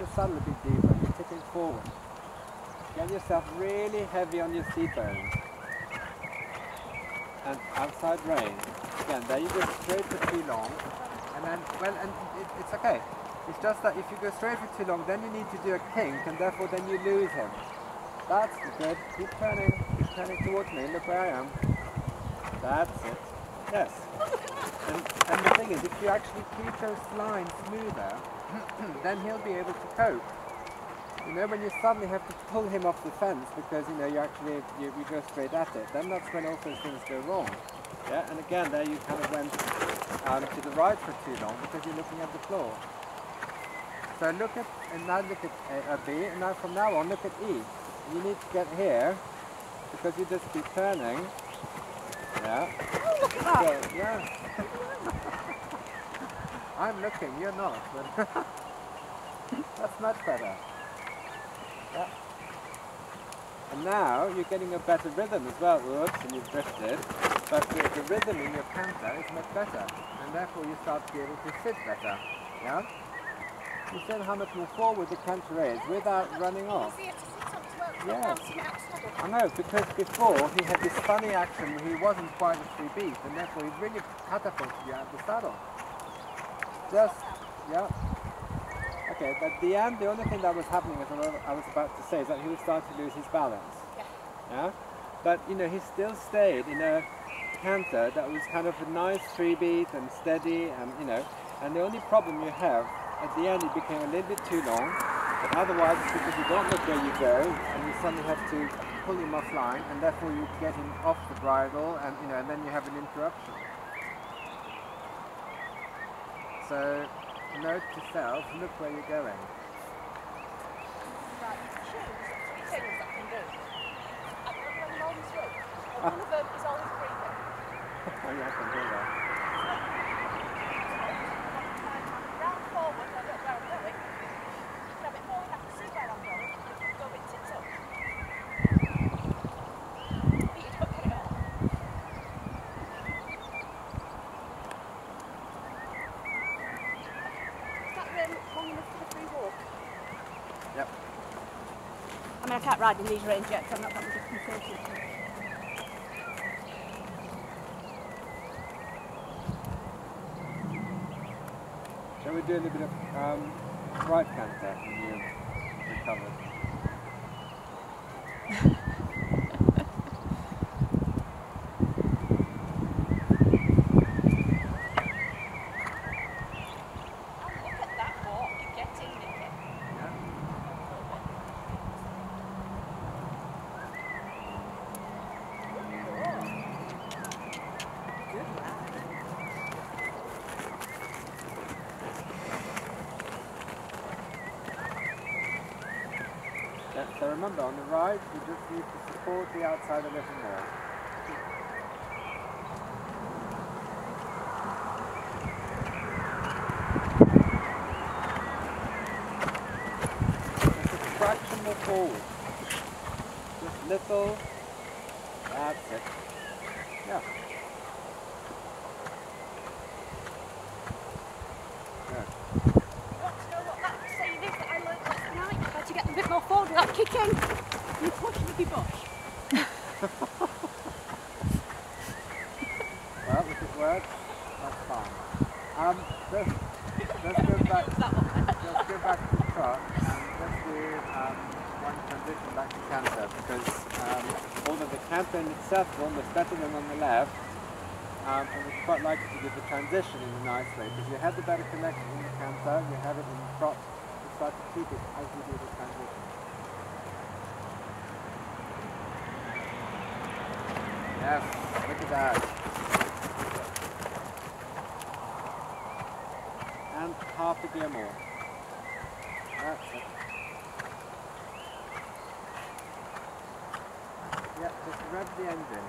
the saddle a bit deeper. You're tipping forward. Get yourself really heavy on your seat bones. And outside rein. Again, there you go straight for too long. And then, well, and it, it's okay. It's just that if you go straight for too long, then you need to do a kink, and therefore then you lose him. That's good. Keep turning. Keep turning towards me. Look where I am. That's it. Yes. And, and the thing is, if you actually keep those lines smoother, then he'll be able to cope. You know, when you suddenly have to pull him off the fence because, you know, you actually, you, you go straight at it, then that's when all those things go wrong. Yeah, and again, there you kind of went um, to the right for too long because you're looking at the floor. So look at, and now look at A, uh, B, and now from now on look at E. You need to get here because you just keep turning. Yeah. Oh, look at that. So, yeah. I'm looking, you're not. But that's much better. Yeah. And now you're getting a better rhythm as well. Oops, and you've drifted. But the, the rhythm in your canter is much better. And therefore you start to be able to sit better. Yeah? You see how much more forward the canter is without running off. Easier to sit on as well. Yes. Bouncing out saddle. I know, because before he had this funny action where he wasn't quite a three beat, and therefore he really catapulted you out the saddle. Just, yeah. Okay, but the end, the only thing that was happening, as I was about to say, is that he was starting to lose his balance. Yeah. Yeah? But, you know, he still stayed in a canter that was kind of a nice three beat and steady, and, you know, and the only problem you have, at the end it became a little bit too long, but otherwise it's because you don't look where you go, and you suddenly have to pull him offline, and therefore you get him off the bridle, and, you know, and then you have an interruption. So, note to self, look where you're going. Right, shoes, three things I can do. I've got one long through. And one of them is always breathing. oh, yeah, I can do that. Round forward, I don't know where I'm going. You can have it forward, I can see where I'm going. You can go a bit tits up. But you don't get it all. Is that um, long enough for the free walk? Yep. I mean, I can't ride in these range yet, so I'm not of a consultant. Shall we do a little bit of um, right canter when recovered? Oh, look at that walk. You're getting it. Yeah. Good lad. Yeah, so remember, on the right, you just need to support the outside a little more. Just a fraction more forward. Just little. That's it. Yeah. Good. Want to know what that saying is that I learned last night? How to get them a bit more forward without kicking. You push with your bush. Well, if it works, that's fine. Um, let's, let's go back. Let's go back to the trot and let's do um, one transition back to canter because um, although the canter in itself is almost better than on the left, um, and it's quite likely to do the transition in a nice way because you have the better connection in the canter, you have it in the trot, you start to keep it as you do the transition. Yes, look at that. And half a gear more. That's it. Yeah, just rev the engine.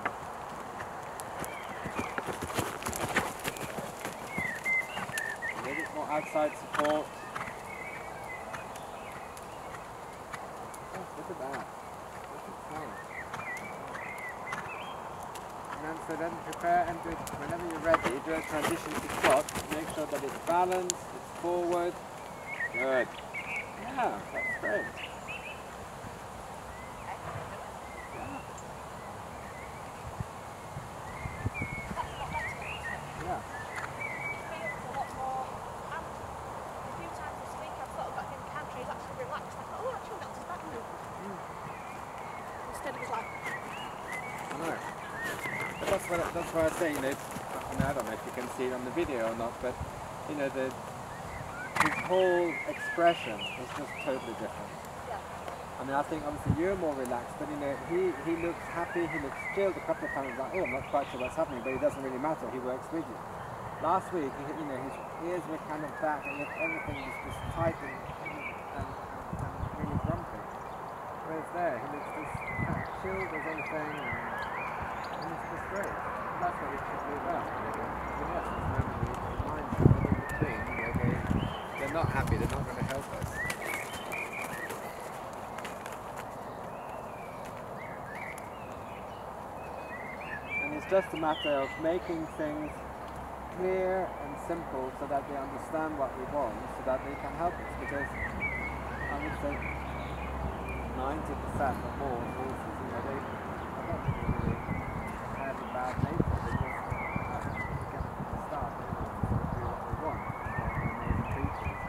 A little bit more outside support. Oh, look at that. Look at that. And then, so then prepare and do whenever you're ready, do a transition to trot. Make sure that it's forward. Good. Yeah, that's great. Yeah. feels a lot more. And a few times this week I've sort got him canter, he's actually relaxed. I thought, oh, actually, that's his back move. Instead of like, I know. But that's what that's why I say, you know, I don't know if you can see it on the video or not, but you know, the his whole expression is just totally different. yeah. I mean, I think obviously you're more relaxed, but you know, he, he looks happy, he looks chilled. A couple of times, like, oh, I'm not quite sure what's happening, but it doesn't really matter. He works with you. Last week, he, you know, his ears were kind of back, and yet everything was just tight and, and, and, and really grumpy. Whereas there, he looks just kind of chilled as anything, and, and it's just great. And that's what it should be about the lessons, remember, the, the mindset that in between, you know, they, they're not happy, they're not going to help us. And it's just a matter of making things clear and simple so that they understand what we want, so that they can help us. Because I would say 90% or more horses, you know, they have a bad nature. They just uh, get from the start, they want to sort of do what they want. They're amazing creatures.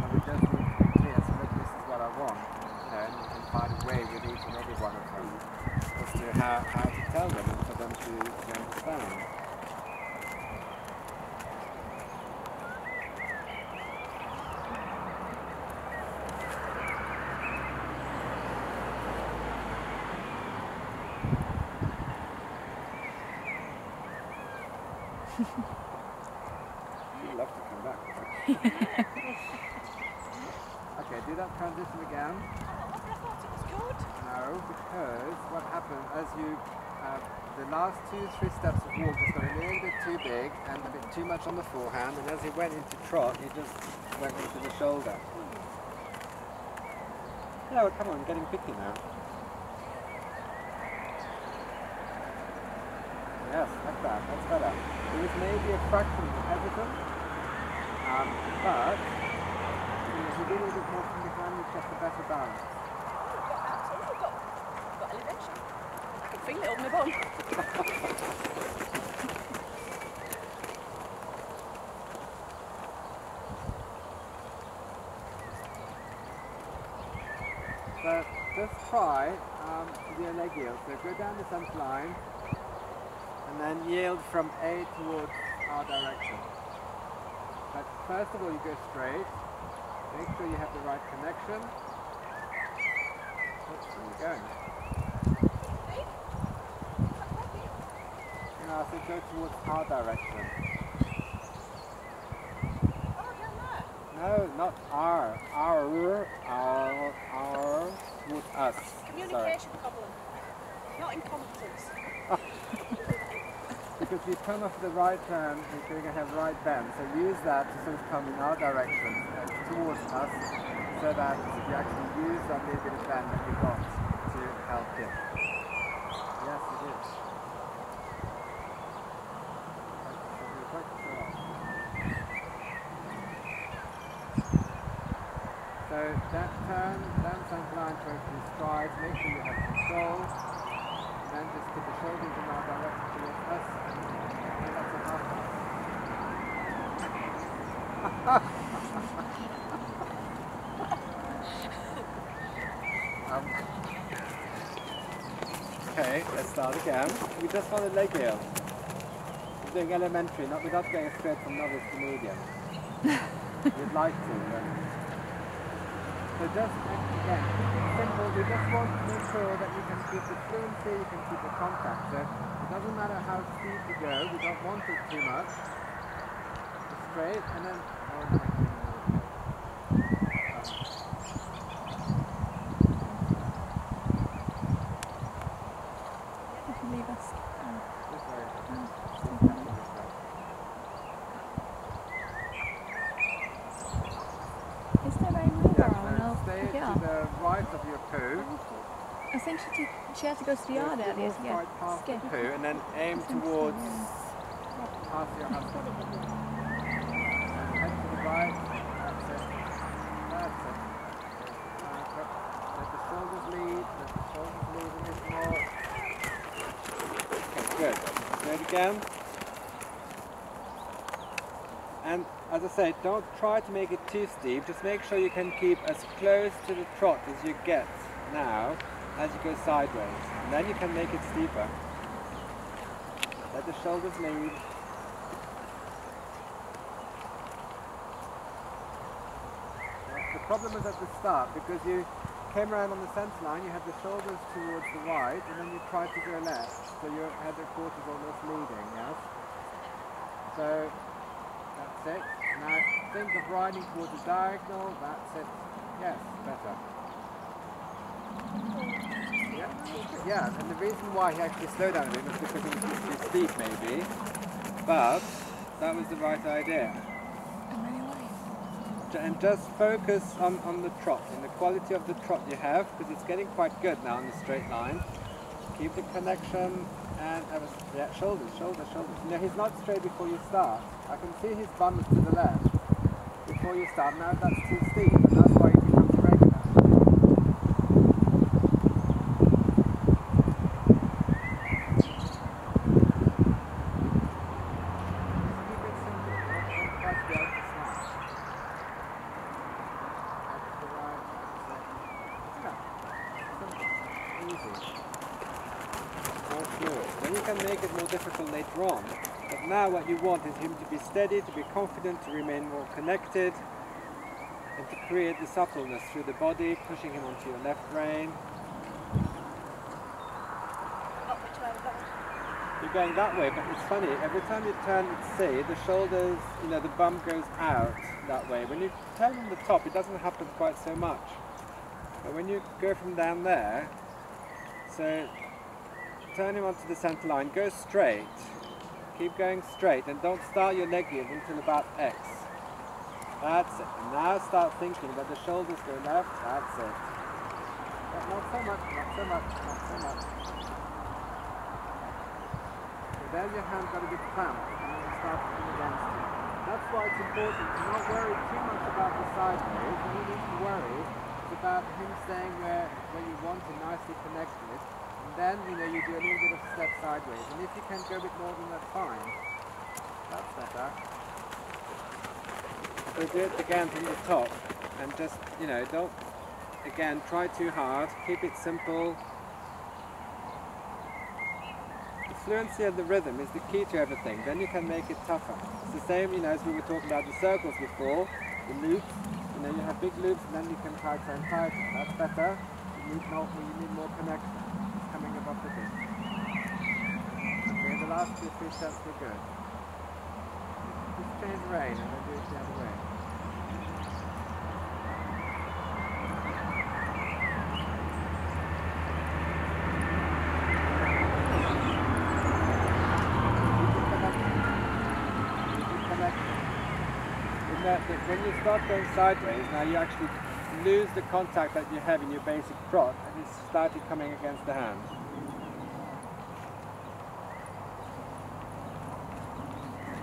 And we just need to be clear, so look, this is what I want. You know, and you can find a way with each and every one of them as to how, how to tell them and for them to, to understand. You'd love to come back. okay, do that transition again. Oh, I thought it was good. No, because what happened as you, uh, the last two, three steps of walk just got a little bit too big and a bit too much on the forehand, and as it went into trot, it just went into the shoulder. Yeah, well, come on, getting picky now. Yes, like that, that's better. It was maybe a fraction hesitant, um, but if you know, he did a little bit more from behind with just a better balance. Oh, got absolutely got, got elevation. Bum. So just try um, to do a leg yield. So go down the centre line and then yield from A towards our direction. But first of all you go straight. Make sure you have the right connection. Oops, where are you going? No, so go towards our direction. Oh. No, not our. Our, our, our, towards us. Communication problem. Not incompetence. Because you come off the right turn, you're going to have right bend. So use that to sort of come in our direction uh, towards us, so that you actually use that little bit of bend that you got to help him. Yes, it is. Practice a lot. So that turn, down centre line, to open strides, you have control. And then just put the shoulders in our direction towards us and that's pass. um, okay, let's start again. We just want a leg yield. We're doing elementary, not without going straight from novice to medium. We'd like to. But so just again, simple. We just want to make sure that you can keep the fluency, you can keep the contact. So it doesn't matter how steep you go. We don't want it too much. Straight and then. Oh, no. Leave us. This way. Is there a mover Yeah, on? so I'll stay pick it to up. the right of your poo. I think she, took, she had to go to the yard Just earlier to walk get right past the skip. poo and then aim think so, towards yeah. past your husband. And head to the right. That's it. That's it. Again. And as I say, don't try to make it too steep. Just make sure you can keep as close to the trot as you get now as you go sideways. And then you can make it steeper. Let the shoulders lead. The problem is at the start because you came around on the centre line, you had the shoulders towards the right, and then you tried to go left. So your head and quarters almost leading, yes? So that's it. Now think of riding towards the diagonal, that's it. Yes, better. Yeah, yeah, and the reason why he actually slowed down a bit was because it was too steep maybe. But that was the right idea. I'm running away. Ju- And just focus on, on the trot and the quality of the trot you have because it's getting quite good now in the straight line. Keep the connection and a, yeah, shoulders, shoulders, shoulders. Know, he's not straight before you start. I can see his bum is to the left before you start. Now that's too steep and that's why it becomes irregular. Just keep it simple. Don't, don't try to be out to smash. That's the right, that's it. Yeah, simple, easy. More fluid. Then you can make it more difficult later on. But now what you want is him to be steady, to be confident, to remain more connected, and to create the suppleness through the body, pushing him onto your left rein. Not which way. You're going that way, but it's funny, every time you turn at C, the shoulders, you know, the bum goes out that way. When you turn on the top, it doesn't happen quite so much. But when you go from down there, so turn him onto the centre line, go straight, keep going straight, and don't start your lead until about X. That's it. And now start thinking that the shoulders go left, that's it. But not so much, not so much, not so much. So there your hand got a bit cramped and then start pulling against it. That's why it's important to not worry too much about the side When you need to worry, about him staying where, where you want him nicely connected. Then, you know, you do a little bit of step sideways. And if you can go a bit more than that, fine. That's better. So do it again from the top. And just, you know, don't, again, try too hard. Keep it simple. The fluency of the rhythm is the key to everything. Then you can make it tougher. It's the same, you know, as we were talking about the circles before, the loops. You know, you have big loops and then you can tighten and tighten. That's better. You need more, you need more connection. The. Okay, the last two, three steps were good. Just change rein and then do it the other way. When you start going sideways, now you actually lose the contact that you have in your basic trot and it's started coming against the hand. Take your time, it's going to get a bit quick. Don't panic, accelerate the trot because you're going sideways. Take your time, go straight, go straight,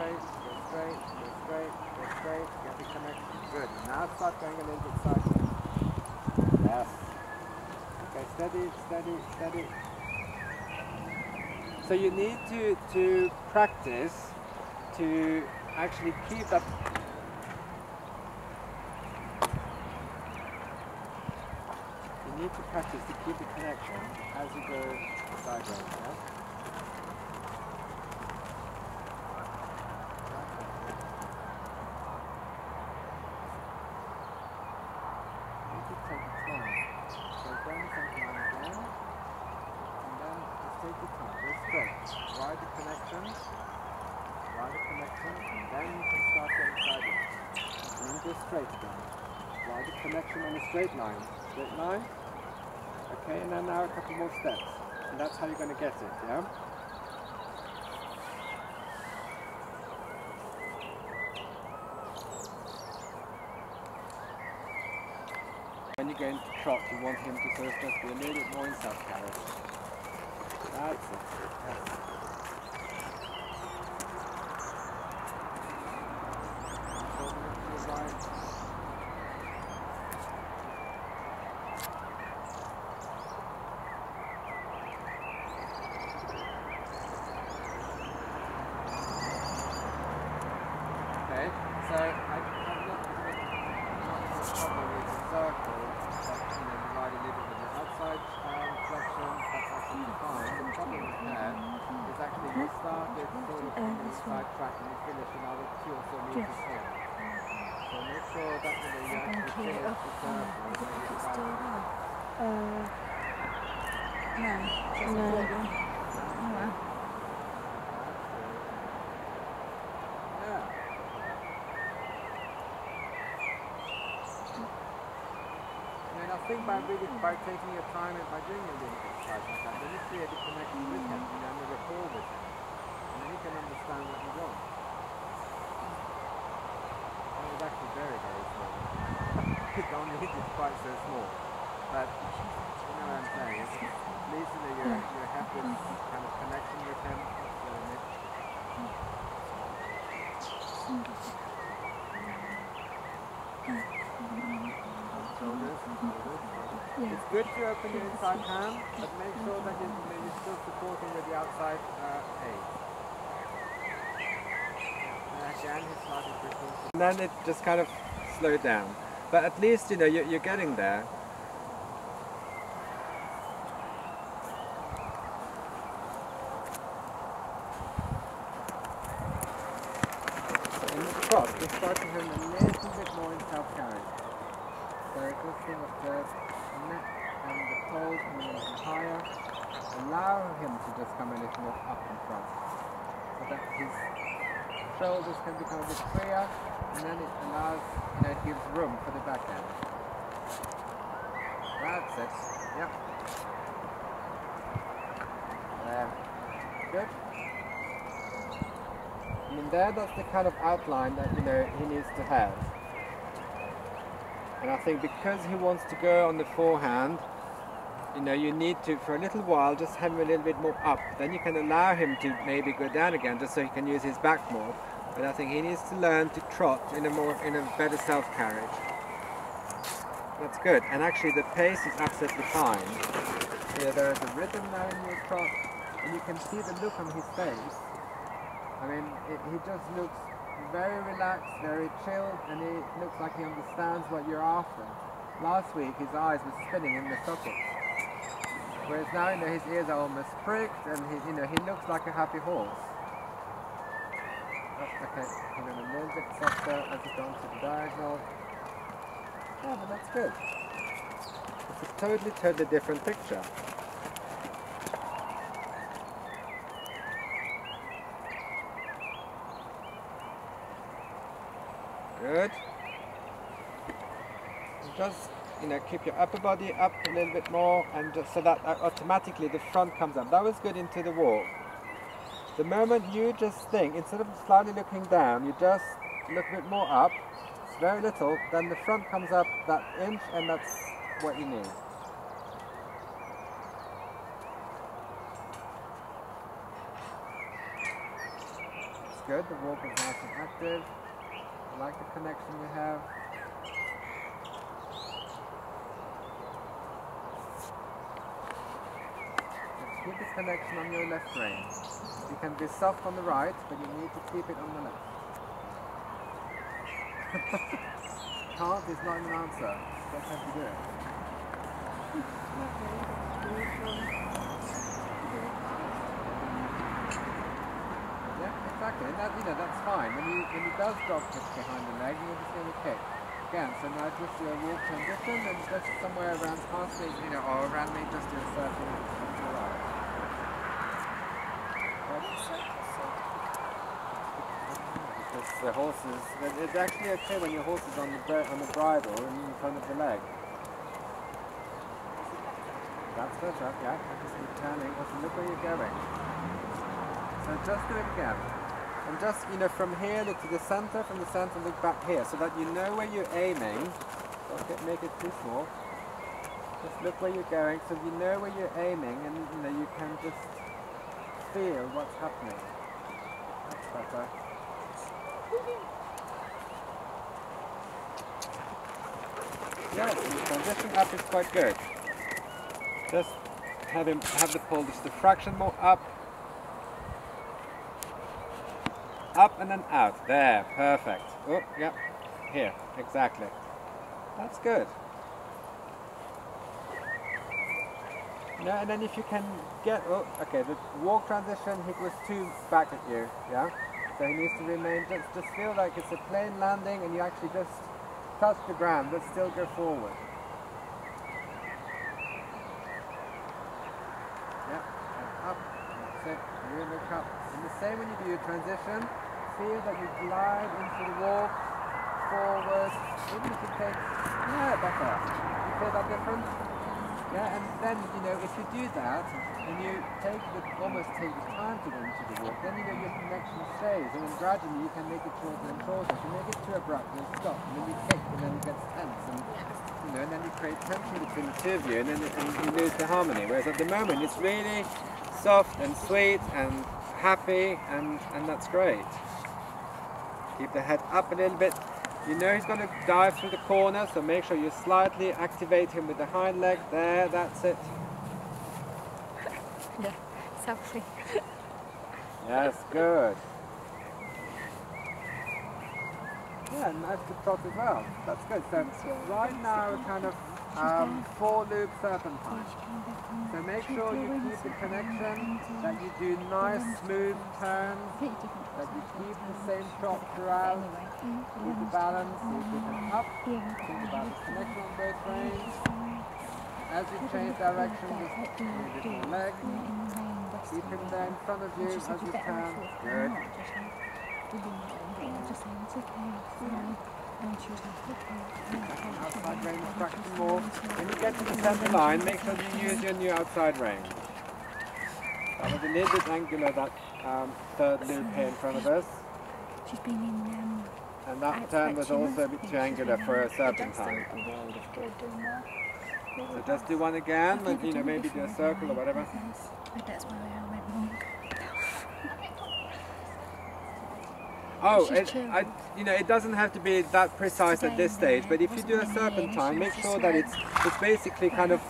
go straight, go straight, go straight, get the connection. Good. Now start going a little bit sideways. Yes. Okay, steady, steady, steady. So you need to, to practice to actually keep that You need to practice to keep the connection as you go sideways, yeah? You just take your time. So going something on again, and then just take your time, go straight. Ride the connection, ride the connection, and then you can start going sideways. And then go straight again. Ride the connection on a straight line. Straight line. Okay, and then now a couple more steps. And that's how you're going to get it, yeah? You go into trot, you want him to sort of just be a little bit more in self carriage. That's it. Yes. Shoulder to the right. Okay, so I, I'm not going to problem with the circle, but you know, divide a little bit the outside um, flexion, that's absolutely fine. The problem with that is actually you started sort of on the inside track and you finish another two or so meters in. So make sure that you know, you actually finish the circle. and then you start- Uh, no. No. No. Yeah. I mean, I think by by taking your time and by doing a little bit exercise like that, then you create a connection with him, you and a rapport with him, and then he can understand what you want. And it's actually very, very small. the only is quite so small, but you know what I'm saying. It's, at you you you have this kind of connection with him. Really nice. Shoulders, shoulders, shoulders. Yeah. It's good to open your inside hand, but make sure that you, you know, you're still supporting with the outside uh, aid. And again, he's slightly brittle. And then it just kind of slowed down. But at least, you know, you're, you're getting there. So in the trot, we start to him a little bit more in self-carriage. Just think of the neck and the toes coming a higher. Allow him to just come a little more up in front. So that his shoulders can become a bit freer and then it allows, you know, it gives room for the back end. That's it. Yep. There. Good. I mean, there, that's the kind of outline that, you know, he needs to have. And I think because he wants to go on the forehand, you know, you need to, for a little while, just have him a little bit more up. Then you can allow him to maybe go down again, just so he can use his back more. But I think he needs to learn to trot in a more, in a better self-carriage. That's good. And actually, the pace is absolutely fine. Yeah, there is a rhythm now in your trot, and you can see the look on his face. I mean, it, he just looks very relaxed, very chilled, and he looks like he understands what you're after. Last week, his eyes were spinning in the sockets. Whereas now, you know, his ears are almost pricked, and he, you know, he looks like a happy horse. Oh, okay, and then a little bit softer as you go into the diagonal. Yeah, but that's good. It's a totally, totally different picture. Good. And Just you know, keep your upper body up a little bit more, and just so that automatically the front comes up. That was good into the walk. The moment you just think, instead of slightly looking down, you just look a bit more up. It's very little. Then the front comes up that inch, and that's what you need. It's good. The walk is nice and active. I like the connection you have. Keep the connection on your left rein. You can be soft on the right, but you need to keep it on the left. Can't is not an answer. Just have to do it. Yeah, exactly. And that, you know, that's fine. When you when he does drop kick behind the leg, you're just going to kick. Again, so now just do a walk transition and just somewhere around past me, you know, or around me, just do a circle to the horses, it's actually okay when your horse is on the on the bridle and in front of the leg. That's better, yeah. Just keep turning. Look where you're going. So just do it again. And just, you know, from here look to the center, from the center look back here, so that you know where you're aiming. Don't make it too small. Just look where you're going so you know where you're aiming and you know you can just feel what's happening. That's better. Yes, the transition up is quite good. Just have him have the pull just a fraction more up. Up and then out. There, perfect. Oh, yep. Here, exactly. That's good. No, and then if you can get, oh, okay, the walk transition, he was too back at you, yeah? So he needs to remain, just, just feel like it's a plane landing and you actually just touch the ground, but still go forward. Yeah, and up, that's it, you look up. And the same when you do your transition, feel that you glide into the walk, forward, even if you take, yeah, better. You feel that difference? Yeah, and then, you know, if you do that, and you take the, almost take the time to go into the walk, then, you know, your connection stays, and then gradually you can make it shorter and shorter. If you make it too abrupt, you'll stop, and then you kick, and then it gets tense, and, you know, and then you create tension between the two of you, and then and you lose the harmony. Whereas at the moment, it's really soft and sweet and happy, and, and that's great. Keep the head up a little bit. You know he's going to dive through the corner, so make sure you slightly activate him with the hind leg. There, that's it. Yeah, selfie. Yes, good. Yeah, nice to trot as well. That's good. So right now we're kind of um, four loop serpentine. So make sure you keep the connection, that you do nice smooth turns, that you keep the same trot throughout, keep the balance, keep it up, think about the connection on both reins. As you change direction, just move it your leg, keep him there in front of you as you turn. Good. Outside rein fraction more. When you get to the center line, make sure you use your new outside range. That was a little bit angular, that um, third loop here in front of us. She's been in. Um, And that turn was also a bit too angular for a serpentine. a world of good doing that. So just do one again, and you know, maybe do a circle or whatever. That's why I went wrong. Oh, it. I, you know, it doesn't have to be that precise at this stage, but if you do a serpentine, make sure that it's it's basically kind of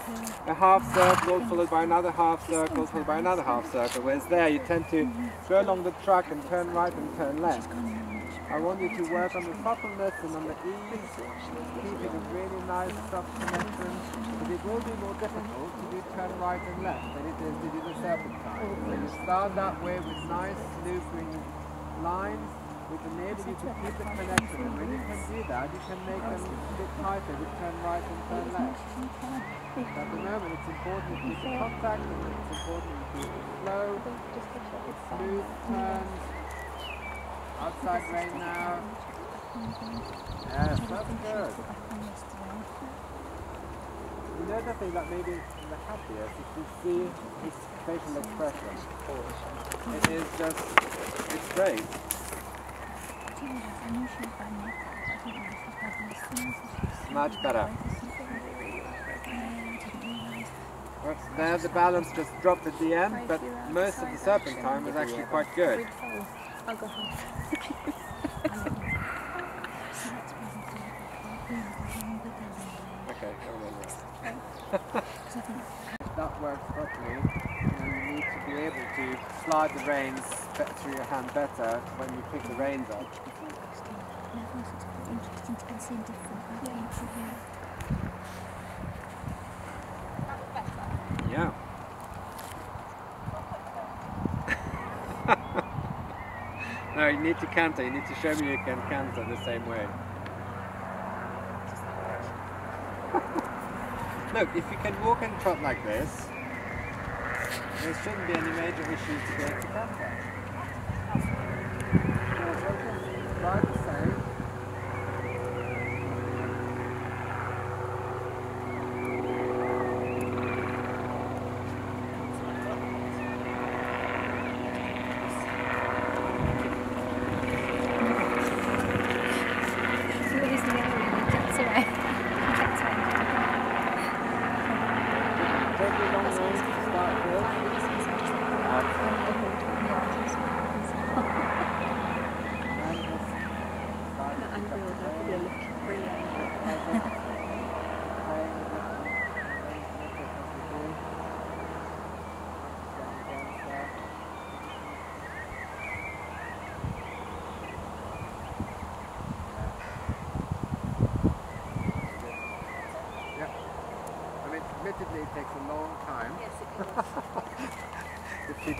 a half circle followed by another half circle followed by another half circle. Whereas there, you tend to go along the track and turn right and turn left. I want you to work on the suppleness and on the ease, keeping a really nice soft connection. But it will be more difficult to do turn right and left than it is to do the serpentine. So you start that way with nice looping lines which enable you to keep the connection. And when you can do that, you can make them a bit tighter with turn right and turn left. At the moment, it's important to keep the contact, and it's important to keep the flow, smooth turns, outside rein now. Yes, that's good. You know the thing that maybe the happiest is to see his facial expression. It is just, it's great. Much better. There the balance just dropped at the end, but most of the serpentine was actually quite good. I'll go home. Okay, that works properly. You, you need to be able to slide the reins through your hand better when you pick the reins up. Yeah. no, you need to canter. You need to show me you can canter the same way. Look, if you can walk and trot like this, there shouldn't be any major issues to be able to canter. Yeah, so just try the same. So it is the area that's away. That's away.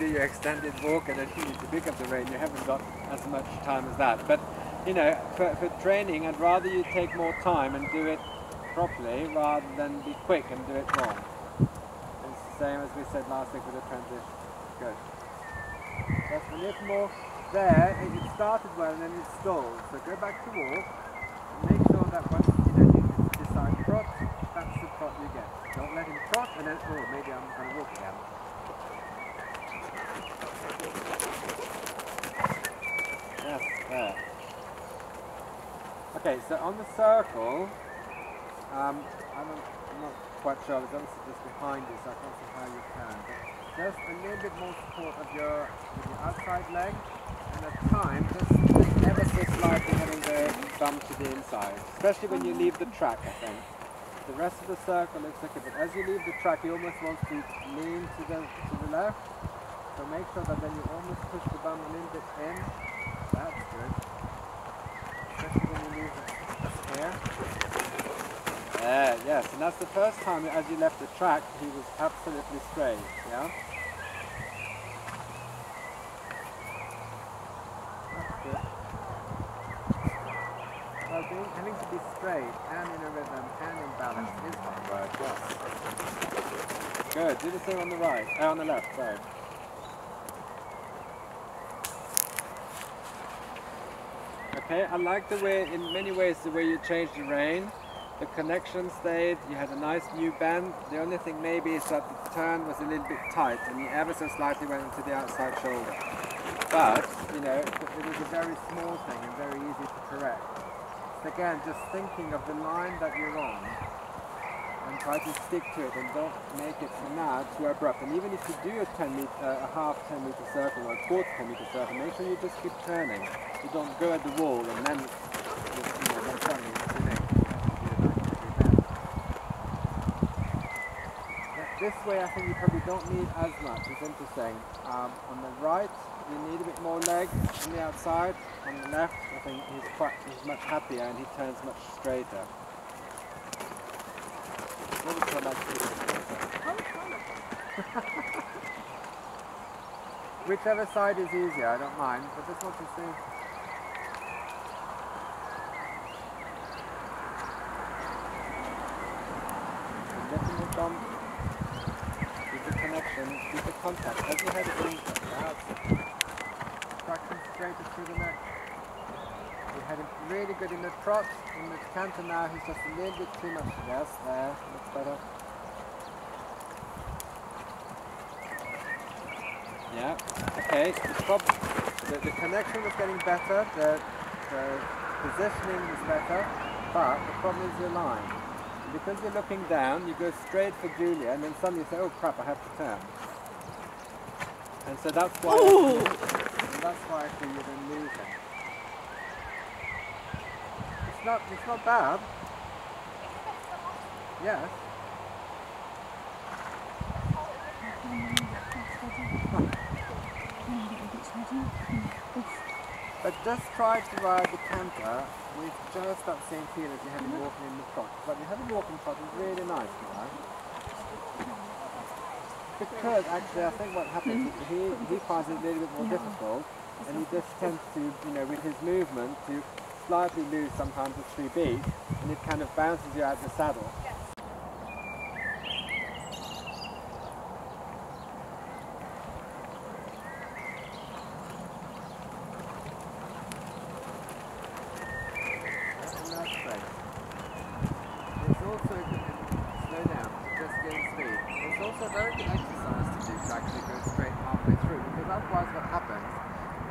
do your extended walk and need to pick up the rein, you haven't got as much time as that. But you know, for, for training, I'd rather you take more time and do it properly rather than be quick and do it wrong. It's the same as we said last week with the transition. Good. Just a little more there. It started well and then it stalled. So go back to walk and make sure that once you know you decide trot, that's the trot you get. Don't let him trot and then oh maybe I'm gonna walk again. Yes, there. Okay, so on the circle, um, I'm, not, I'm not quite sure, it's obviously just behind you, so I can't see how you can. But just a little bit more support of your, with your outside leg, and at time, just, just ever so slightly having the thumb to the inside, especially when you leave the track, I think. The rest of the circle looks okay, but as you leave the track, you almost want to lean to the, to the left, so make sure that then you almost push the bum a little bit in. That's good. Especially when you leave it here. Yeah, yes, and that's the first time as you left the track, he was absolutely straight, yeah? That's good. Well, being, having to be straight and in a rhythm and in balance is hard work, yes. Good, do the same on the right, uh, on the left, sorry. Okay, I like the way, in many ways, the way you changed the rein. The connection stayed, you had a nice new bend. The only thing maybe is that the turn was a little bit tight and you ever so slightly went into the outside shoulder. But, you know, it was a very small thing and very easy to correct. Again, just thinking of the line that you're on and try to stick to it and don't make it too abrupt. And even if you do a 10 meter, uh, a half 10 meter circle or a quarter 10 meter circle, make sure you just keep turning. You don't go at the wall and then, you know, then. This way I think you probably don't need as much, it's interesting. Um, on the right you need a bit more leg on the outside. On the left I think he's quite he's much happier and he turns much straighter. What would you like to do? Whichever side is easier, I don't mind, but just want to see. The thumb, keep the connection, keep the contact. As you head it in, that's. Traction straighter through the neck. You had it really good in the trot, in the canter now he's just a little bit too much. Yes, there, looks better. Yeah, okay, the, the, the connection was getting better, the, the positioning was better, but the problem is your line. Because you're looking down, you go straight for Julia, and then suddenly you say, oh crap, I have to turn. And so that's why, and that's why actually you're then losing. It's not, it's not bad. Yes. But just try to ride the canter with just that same feel as you have been walking in the trot. But you have a walking trot is really nice, you know. Because actually I think what happens is he, he finds it a little bit more difficult and he just tends to, you know, with his movement to slightly lose sometimes the three beats and it kind of bounces you out of the saddle. And that's great. It's also good slow down, just gain speed. It's also a very good exercise to do to actually go straight halfway through because otherwise what happens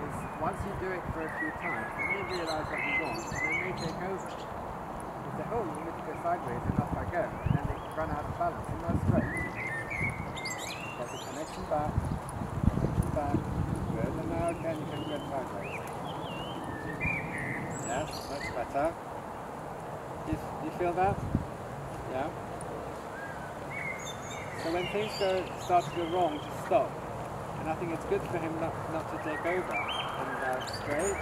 is once you do it for a few times, then you realise what you want and then they take over. You say, oh, you need to go sideways and off I go. And then they run out of balance and that's great. Get the connection back, connection back, good, and now again you can go sideways. Yes, that's better. You, you feel that? Yeah. So when things go start to go wrong, just stop. And I think it's good for him not, not to take over. And uh, straight,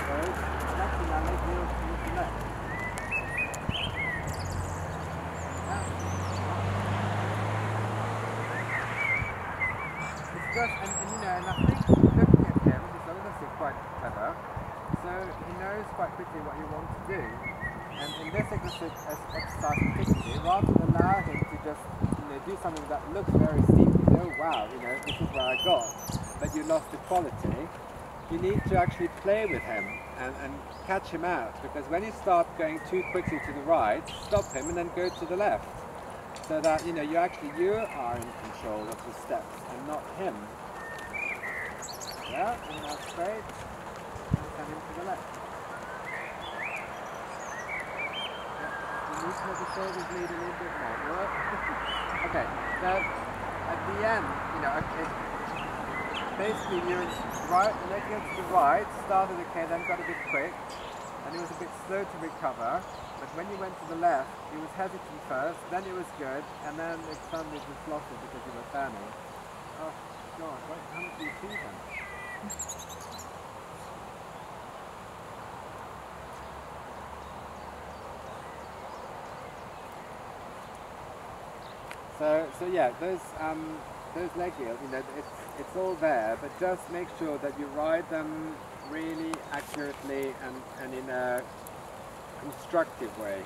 straight. And actually now make the left. And, and you know, and I think looking at him, he's obviously quite clever, so he knows quite quickly what you want to do. And in this exercise, as exercise particularly, rather than allow him to just, you know, do something that looks very steep, you know, wow, you know, this is where I got, but you lost the quality, you need to actually play with him and, and catch him out, because when you start going too quickly to the right, stop him and then go to the left so that you know you actually you are in control of the steps and not him. Yeah, and now straight and him to the left. Yeah, you need to let the shoulders lead a little bit more. Yeah. okay, now at the end, you know, okay, basically you're right, it to the right, started okay, then got a bit quick, and it was a bit slow to recover. But when you went to the left, he was hesitant first, then it was good, and then it suddenly just lost it because you were fanning. Oh god, what, how much do you see then? So, so yeah, those um, those leg yields, you know, it's it's all there, but just make sure that you ride them really accurately and, and in a constructive way.